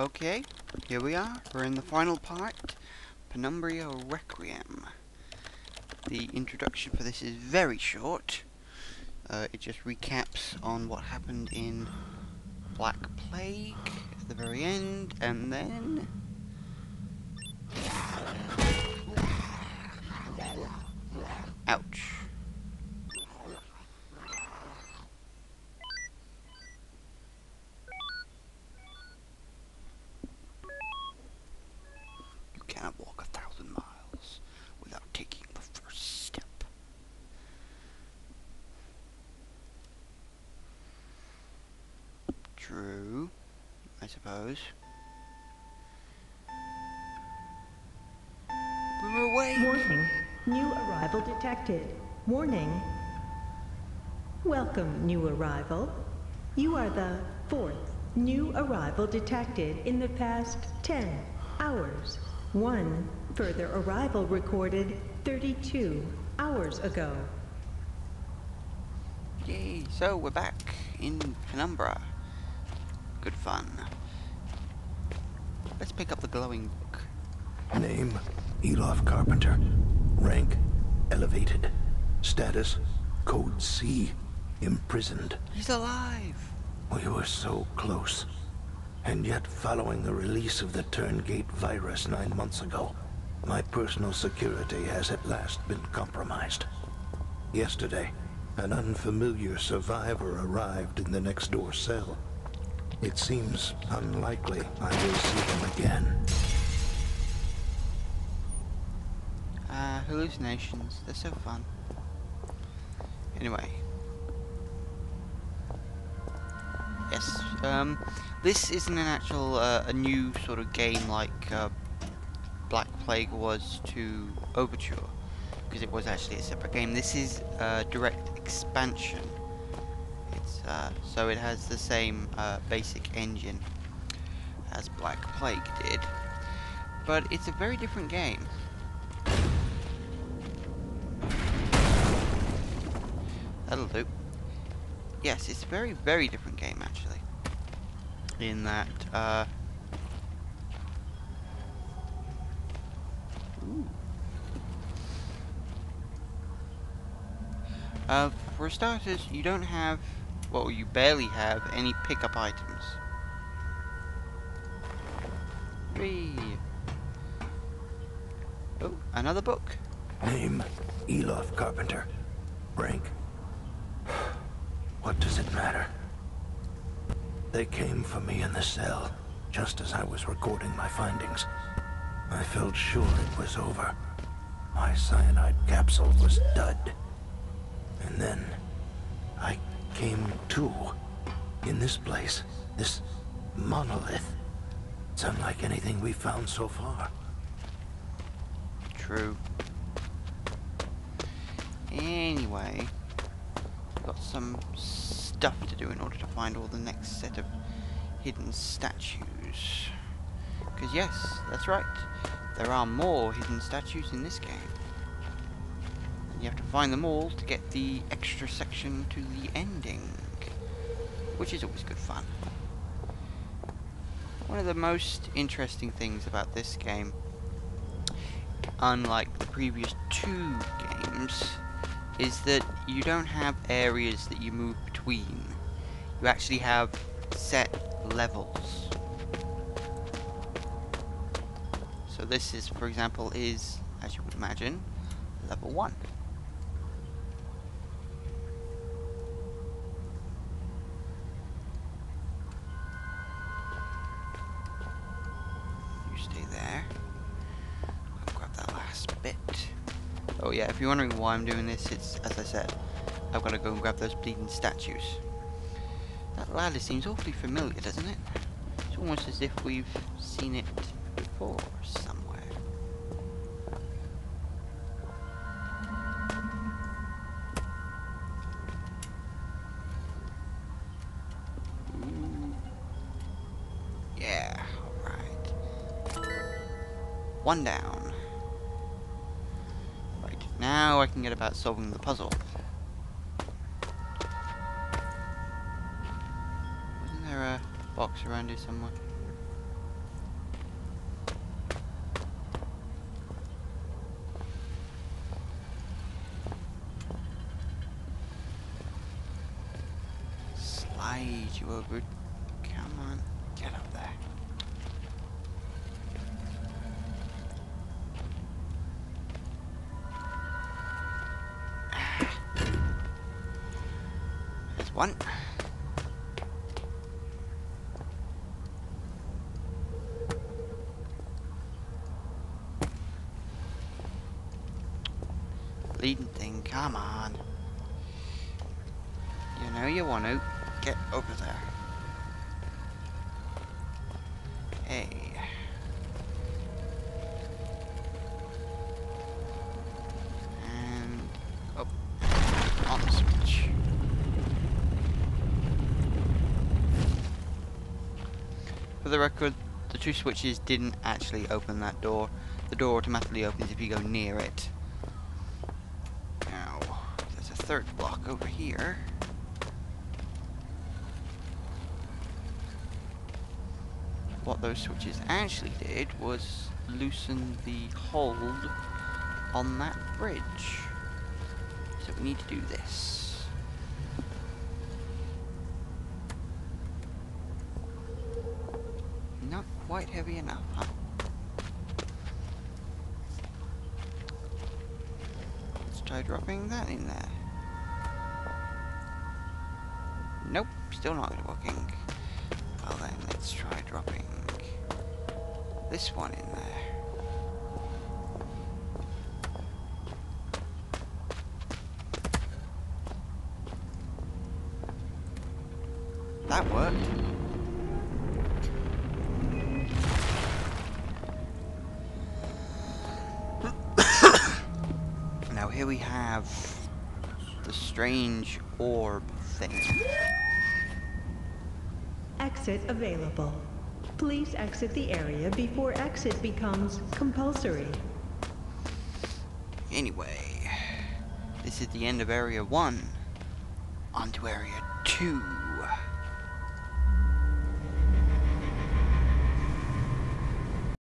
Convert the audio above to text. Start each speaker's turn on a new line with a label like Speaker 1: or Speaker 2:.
Speaker 1: Okay, here we are. We're in the final part, Penumbra Requiem. The introduction for this is very short. Uh, it just recaps on what happened in Black Plague at the very end, and then... Ouch. True, I suppose. We were awake.
Speaker 2: Warning. New arrival detected. Warning. Welcome, new arrival. You are the fourth new arrival detected in the past 10 hours. One further arrival recorded 32 hours ago.
Speaker 1: Yay, so we're back in Penumbra. Good fun. Let's pick up the glowing book.
Speaker 3: Name, Eloff Carpenter. Rank, elevated. Status, Code C, imprisoned.
Speaker 1: He's alive!
Speaker 3: We were so close. And yet, following the release of the Tuurngait virus nine months ago, my personal security has at last been compromised. Yesterday, an unfamiliar survivor arrived in the next door cell. It seems unlikely I will see them again.
Speaker 1: Uh, hallucinations. They're so fun. Anyway. Yes, um, this isn't an actual, uh, a new sort of game like, uh, Black Plague was to Overture, because it was actually a separate game. This is a direct expansion. It's, uh, so it has the same, uh, basic engine as Black Plague did, but it's a very different game. That'll do. Yes, it's a very, very different game, actually. In that, uh... Uh, for starters, you don't have, well, you barely have any pickup items. Three. Oh, another book.
Speaker 3: Name, Eloff Carpenter. Rank. What does it matter? They came for me in the cell, just as I was recording my findings. I felt sure it was over. My cyanide capsule was dud. And then, I came to. In this place, this monolith. It's unlike anything we've found so far.
Speaker 1: True. Anyway, got some stuff to do in order to find all the next set of hidden statues. Because yes, that's right, there are more hidden statues in this game. You have to find them all to get the extra section to the ending. Which is always good fun. One of the most interesting things about this game unlike the previous two games, is that you don't have areas that you move between. You actually have set levels. So this is, for example, is, as you would imagine, level 1. Oh yeah, if you're wondering why I'm doing this, it's, as I said, I've got to go and grab those bleeding statues. That ladder seems awfully familiar, doesn't it? It's almost as if we've seen it before somewhere. Yeah, alright. One down. Now I can get about solving the puzzle. Isn't there a box around here somewhere? Slide you over one. Leading thing, come on. You know you want to. Get over there. Hey. For the record, the two switches didn't actually open that door. The door automatically opens if you go near it. Now, there's a third block over here. What those switches actually did was loosen the hold on that bridge. So we need to do this. Not heavy enough, huh? Let's try dropping that in there. Nope, still not working. Well then, let's try dropping this one in there. That worked. Here we have the strange orb thing.
Speaker 2: Exit available. Please exit the area before exit becomes compulsory.
Speaker 1: Anyway, this is the end of Area 1. On to Area 2.